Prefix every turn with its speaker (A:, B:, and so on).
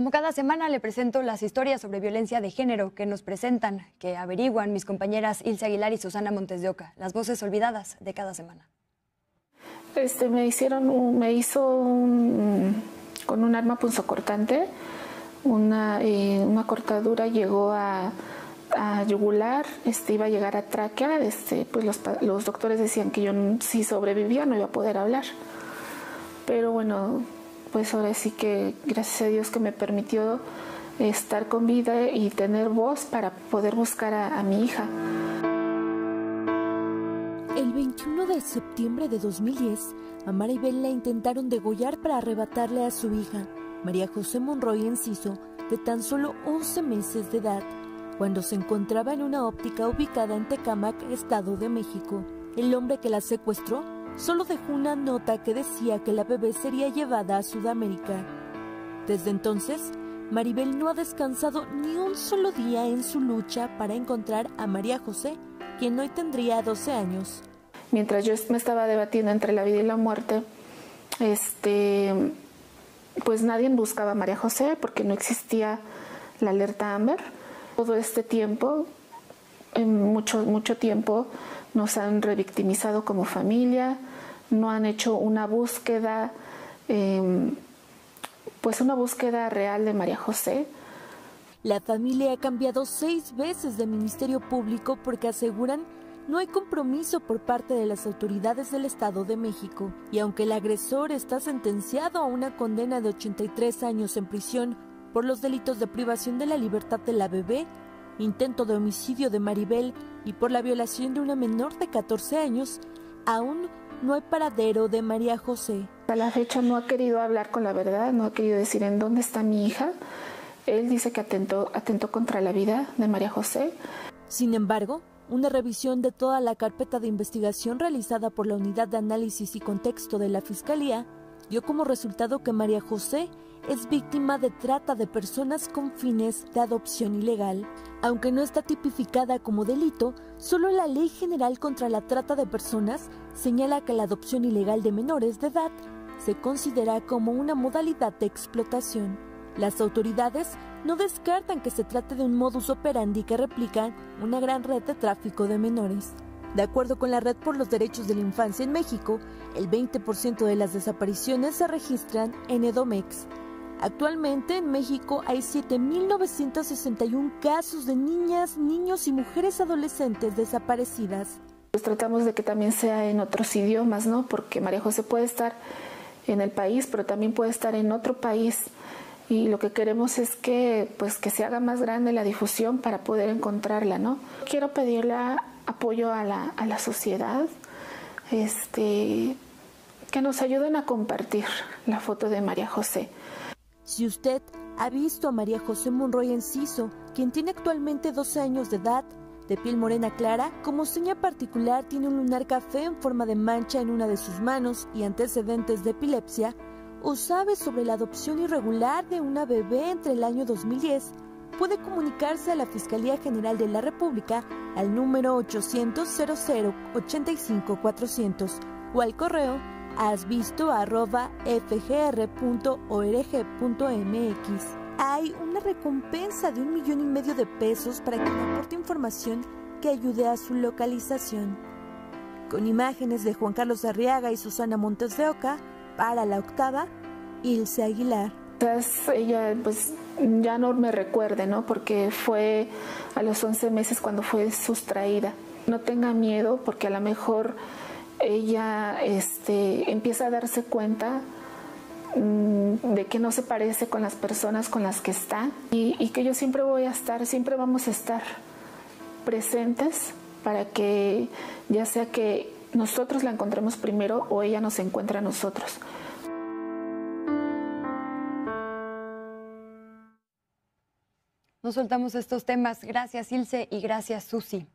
A: Como cada semana le presento las historias sobre violencia de género que nos presentan, que averiguan mis compañeras Ilse Aguilar y Susana Montes de Oca, las voces olvidadas de cada semana.
B: Este, me hicieron, me hizo con un arma punzocortante, una, eh, una cortadura llegó a, a yugular, este, iba a llegar a tráquea, este, pues los, los doctores decían que yo si sobrevivía no iba a poder hablar. Pero bueno, pues ahora sí que gracias a Dios que me permitió estar con vida y tener voz para poder buscar a, mi hija.
C: El 21 de septiembre de 2010, a Maribel la intentaron degollar para arrebatarle a su hija, María José Monroy Enciso, de tan solo 11 meses de edad, cuando se encontraba en una óptica ubicada en Tecámac, Estado de México. El hombre que la secuestró solo dejó una nota que decía que la bebé sería llevada a Sudamérica. Desde entonces, Maribel no ha descansado ni un solo día en su lucha para encontrar a María José, quien hoy tendría 12 años.
B: Mientras yo me estaba debatiendo entre la vida y la muerte, este, pues nadie buscaba a María José porque no existía la alerta Amber. Todo este tiempo, en mucho, mucho tiempo, nos han revictimizado como familia, no han hecho una búsqueda, em, pues una búsqueda real de María José.
C: La familia ha cambiado seis veces de Ministerio Público porque aseguran no hay compromiso por parte de las autoridades del Estado de México. Y aunque el agresor está sentenciado a una condena de 83 años en prisión por los delitos de privación de la libertad de la bebé, intento de homicidio de Maribel y por la violación de una menor de 14 años, aún no hay paradero de María José.
B: A la fecha no ha querido hablar con la verdad, no ha querido decir en dónde está mi hija. Él dice que atentó, atentó contra la vida de María José.
C: Sin embargo, una revisión de toda la carpeta de investigación realizada por la Unidad de Análisis y Contexto de la Fiscalía dio como resultado que María José es víctima de trata de personas con fines de adopción ilegal. Aunque no está tipificada como delito, solo la Ley General contra la Trata de Personas señala que la adopción ilegal de menores de edad se considera como una modalidad de explotación. Las autoridades no descartan que se trate de un modus operandi que replica una gran red de tráfico de menores. De acuerdo con la Red por los Derechos de la Infancia en México, el 20% de las desapariciones se registran en Edomex, Actualmente en México hay 7.961 casos de niñas, niños y mujeres adolescentes desaparecidas.
B: Pues tratamos de que también sea en otros idiomas, ¿no? Porque María José puede estar en el país, pero también puede estar en otro país. Y lo que queremos es que, pues, que se haga más grande la difusión para poder encontrarla, ¿no? Quiero pedirle apoyo a la, a la sociedad, este, que nos ayuden a compartir la foto de María José.
C: Si usted ha visto a María José Monroy Enciso, quien tiene actualmente 12 años de edad, de piel morena clara, como seña particular tiene un lunar café en forma de mancha en una de sus manos y antecedentes de epilepsia, o sabe sobre la adopción irregular de una bebé entre el año 2010, puede comunicarse a la Fiscalía General de la República al número 800 00 85 400 o al correo has visto fgr.org.mx. Hay una recompensa de un millón y medio de pesos para quien aporte información que ayude a su localización. Con imágenes de Juan Carlos Arriaga y Susana Montes de Oca, para la octava, Ilse Aguilar.
B: Ella pues ya no me recuerde, ¿no? Porque fue a los 11 meses cuando fue sustraída. No tenga miedo porque a lo mejor ella este, empieza a darse cuenta mm, de que no se parece con las personas con las que está y, y, que yo siempre voy a estar, siempre vamos a estar presentes para que ya sea que nosotros la encontremos primero o ella nos encuentre a nosotros.
A: No soltamos estos temas. Gracias, Ilse, y gracias, Susi.